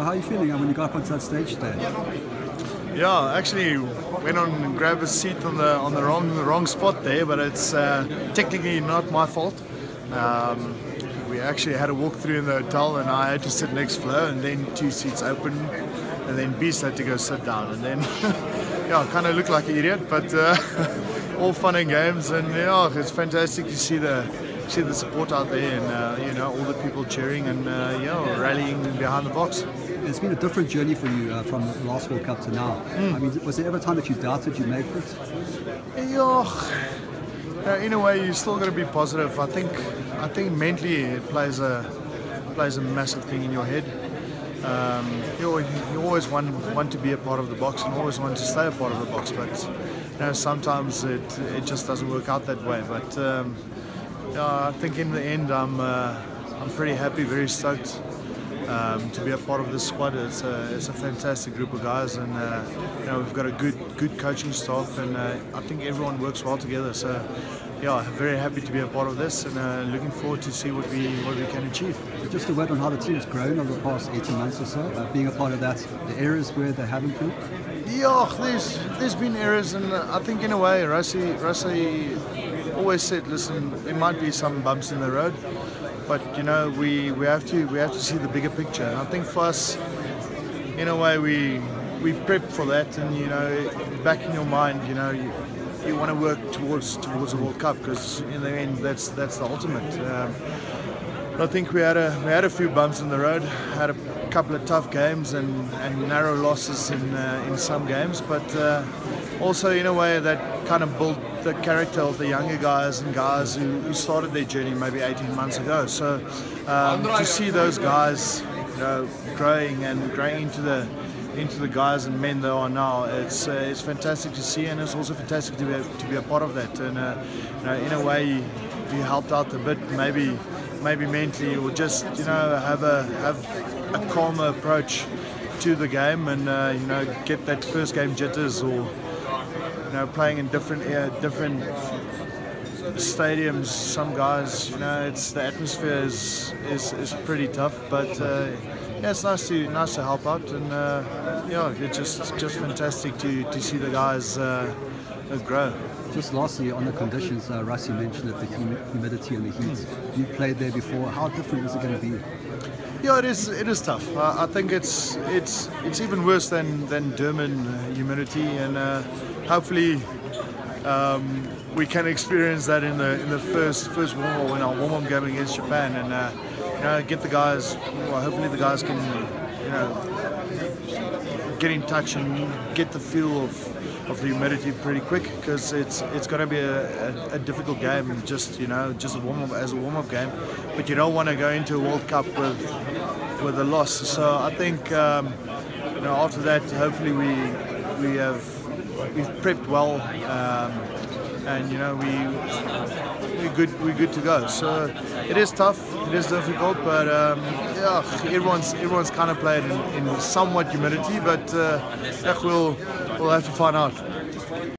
How are you feeling when you got up onto that stage today? Yeah, actually went on and grabbed a seat on the on the wrong the wrong spot there, but it's uh, technically not my fault. Um, we actually had a walk through in the hotel, and I had to sit next to Flo, and then two seats open, and then Beast had to go sit down, and then yeah, kind of looked like an idiot, but uh, all fun and games, and yeah, it's fantastic to see the see the support out there, and uh, you know all the people cheering and uh, yeah, rallying behind the Boks. It's been a different journey for you uh, from last World Cup to now. I mean, was there ever a time that you doubted you made it? Yeah, uh, in a way, you're still got to be positive. I think, I think mentally it plays a plays a massive thing in your head. Um, you, you always want want to be a part of the Boks and always want to stay a part of the Boks, but you know sometimes it it just doesn't work out that way. But um, yeah, I think in the end, I'm uh, I'm pretty happy, very stoked um, to be a part of this squad. It's a, it's a fantastic group of guys, and uh, you know we've got a good good coaching staff, and uh, I think everyone works well together. So yeah, very happy to be a part of this, and uh, looking forward to see what we what we can achieve. Just a word on how the team has grown over the past 18 months or so, uh, being a part of that, the areas where they haven't improved. Yeah, there's there's been errors, and uh, I think in a way, Rassie Rassie always said, listen, there might be some bumps in the road, but you know we, we have to we have to see the bigger picture. And I think for us, in a way, we we prepped for that, and you know, back in your mind, you know. You, you want to work towards towards a World Cup because in the end that's that's the ultimate. Um, I think we had a we had a few bumps in the road, had a couple of tough games and, and narrow losses in uh, in some games, but uh, also in a way that kind of built the character of the younger guys and guys who, who started their journey maybe 18 months ago. So um, to see those guys, you know, growing and growing into the into the guys and men they are now, it's uh, it's fantastic to see, and it's also fantastic to be a, to be a part of that. And uh, you know, in a way, you helped out a bit, maybe maybe mentally, or just you know have a have a calmer approach to the game, and uh, you know get that first game jitters, or you know playing in different uh, different stadiums. Some guys, you know, it's the atmosphere is is, is pretty tough, but. Uh, yeah, it's nice to nice to help out, and uh, yeah, it's just just fantastic to, to see the guys uh, grow. Just lastly, on the conditions, uh, Rassie mentioned that the humidity and the heat. You played there before. How different is it going to be? Yeah, it is. It is tough. Uh, I think it's it's it's even worse than than Durban humidity, and uh, hopefully um, we can experience that in the in the first first warm up when our warm up game against Japan, and uh, you know get the guys. Well, hopefully the guys can you know get in touch and get the feel of. Of the humidity pretty quick because it's it's going to be a, a, a difficult game just you know just a warm up as a warm up game, but you don't want to go into a World Cup with with a loss. So I think um, you know after that, hopefully we we have we've prepped well, um, and you know we we're good we're good to go. So it is tough, it is difficult, but um, yeah, everyone's everyone's kind of played in, in somewhat humidity, but uh, we'll we'll have to find out.